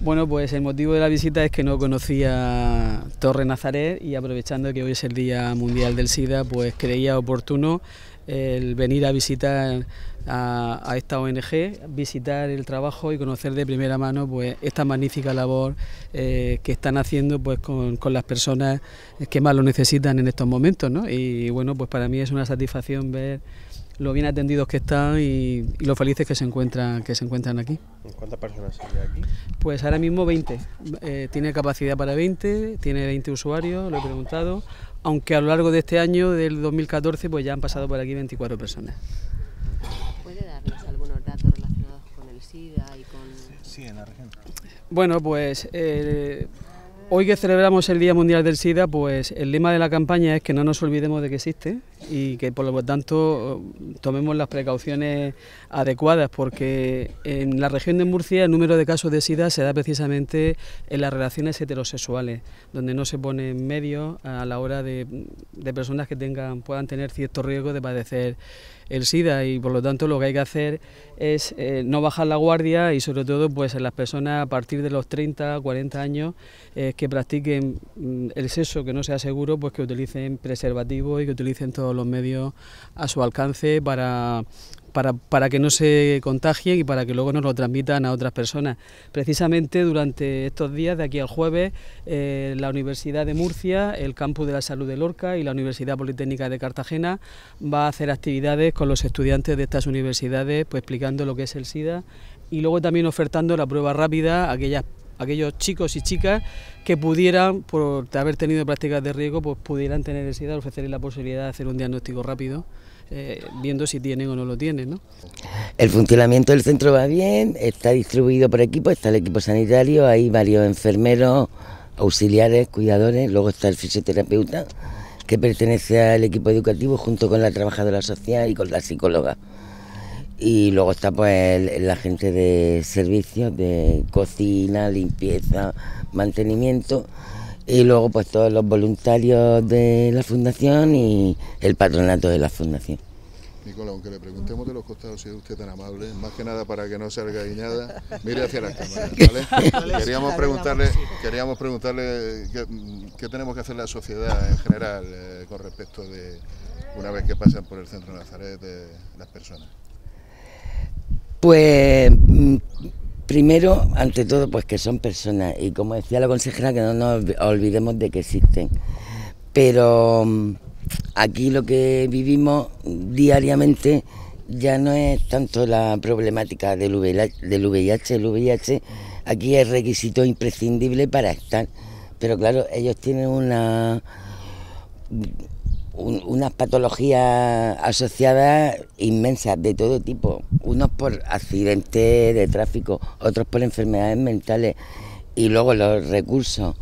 Bueno, pues el motivo de la visita es que no conocía Torre Nazaret y aprovechando que hoy es el Día Mundial del SIDA, pues creía oportuno el venir a visitar a, esta ONG, visitar el trabajo y conocer de primera mano pues esta magnífica labor eh, que están haciendo pues con, las personas que más lo necesitan en estos momentos, ¿no? Y bueno, pues para mí es una satisfacción ver lo bien atendidos que están y, lo felices que se encuentran que se encuentran aquí. ¿Cuántas personas hay aquí? Pues ahora mismo 20. Eh, tiene capacidad para 20, tiene 20 usuarios, lo he preguntado, aunque a lo largo de este año, del 2014, pues ya han pasado por aquí 24 personas. ¿Puede darnos algunos datos relacionados con el SIDA y con...? Sí, en la región. Bueno, pues... Eh, Hoy que celebramos el Día Mundial del SIDA, pues el lema de la campaña es que no nos olvidemos de que existe y que por lo tanto tomemos las precauciones adecuadas, porque en la región de Murcia el número de casos de SIDA se da precisamente en las relaciones heterosexuales, donde no se pone en medio a la hora de, personas que tengan puedan tener cierto riesgo de padecer el SIDA. Y por lo tanto lo que hay que hacer es eh, no bajar la guardia y sobre todo pues en las personas a partir de los 30, 40 años eh, que practiquen mm, el sexo que no sea seguro, pues que utilicen preservativos y que utilicen todos los medios a su alcance para para, que no se contagien y para que luego no lo transmitan a otras personas. Precisamente durante estos días, de aquí al jueves, eh, la Universidad de Murcia, el Campus de la Salud de Lorca y la Universidad Politécnica de Cartagena va a hacer actividades con los estudiantes de estas universidades, pues explicando lo que es el SIDA y luego también ofertando la prueba rápida a aquellas aquellos chicos y chicas que pudieran, por haber tenido prácticas de riesgo, pues pudieran tener el SIDA, ofrecerles la posibilidad de hacer un diagnóstico rápido eh, viendo si tienen o no lo tienen. ¿no? El funcionamiento del centro va bien, está distribuido por equipos, está el equipo sanitario, hay varios enfermeros, auxiliares, cuidadores, luego está el fisioterapeuta que pertenece al equipo educativo junto con la trabajadora social y con la psicóloga. Y luego está pues la gente de servicios, de cocina, limpieza, mantenimiento y luego pues todos los voluntarios de la fundación y el patronato de la fundación. Nicolás, aunque le preguntemos de los costados si es usted tan amable, más que nada para que no salga guiñada, mire hacia las cámaras, ¿vale? queríamos preguntarle, queríamos preguntarle qué, tenemos que hacer la sociedad en general eh, con respecto de una vez que pasan por el centro de Nazaret de las personas. Pues Primero, ante todo, pues que son personas y como decía la consejera, que no nos olvidemos de que existen. Pero mm, aquí lo que vivimos diariamente ya no es tanto la problemática del VIH, el VIH aquí es requisito imprescindible para estar, pero claro, ellos tienen una unas patologías asociadas inmensas de todo tipo, unos por accidentes de tráfico, otros por enfermedades mentales y luego los recursos.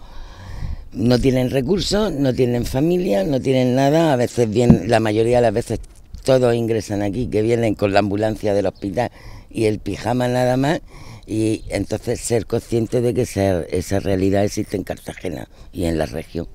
No tienen recursos, no tienen familia, no tienen nada, a veces bien, la mayoría de las veces todos ingresan aquí, que vienen con la ambulancia del hospital y el pijama nada más, y entonces ser consciente de que esa realidad existe en Cartagena y en la región.